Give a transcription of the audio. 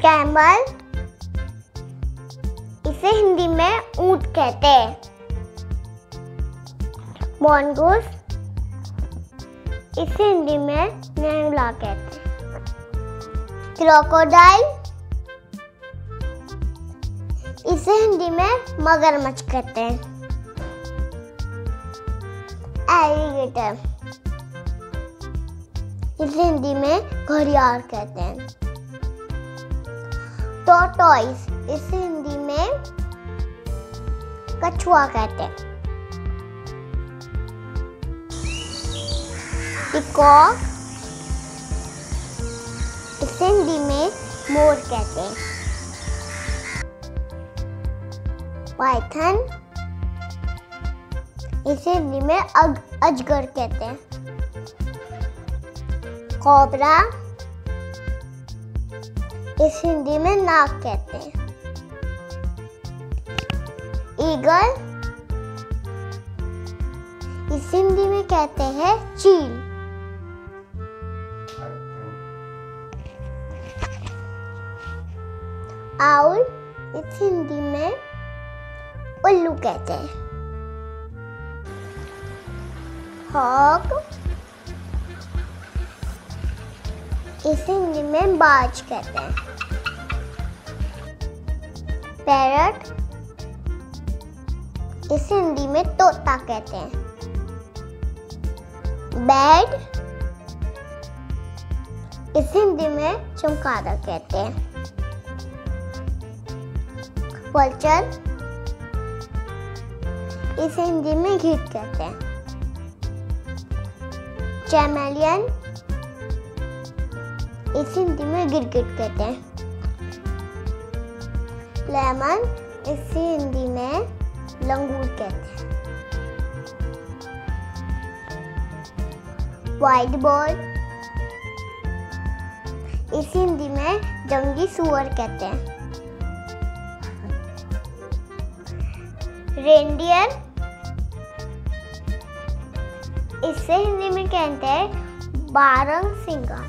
Camel, इसे हिंदी में ऊँट कहते हैं। मॉन्गोस इसे हिंदी में नेनुला कहते हैं। क्रोकोडाइल, इसे हिंदी में मगरमच्छ कहते हैं। एलिगेटर, इसे हिंदी में घड़ियाल कहते हैं। टोटोइस इसे हिंदी में कछुआ कहते हैं। पिकॉक इसे हिंदी में मोर कहते हैं। पाइथन इसे हिंदी में अजगर कहते हैं। कोबरा इस हिंदी में नाक कहते हैं। ईगल। इस हिंदी में कहते हैं चील। आउल इस हिंदी में उल्लू कहते हैं। हॉक इसे हिंदी में बाज कहते हैं। पैरट इसे हिंदी में तोता कहते हैं। बैड इसे हिंदी में चमकादड़ कहते हैं। वल्चर इसे हिंदी में घीट कहते हैं। चैमेलियन इसे हिंदी में गिरगिट कहते हैं। लेमन इसे हिंदी में लंगूर कहते हैं। व्हाइट बॉल इसे हिंदी में जंगी सुअर कहते हैं। रेंडियर इसे हिंदी में कहते हैं बारंग सिंगा।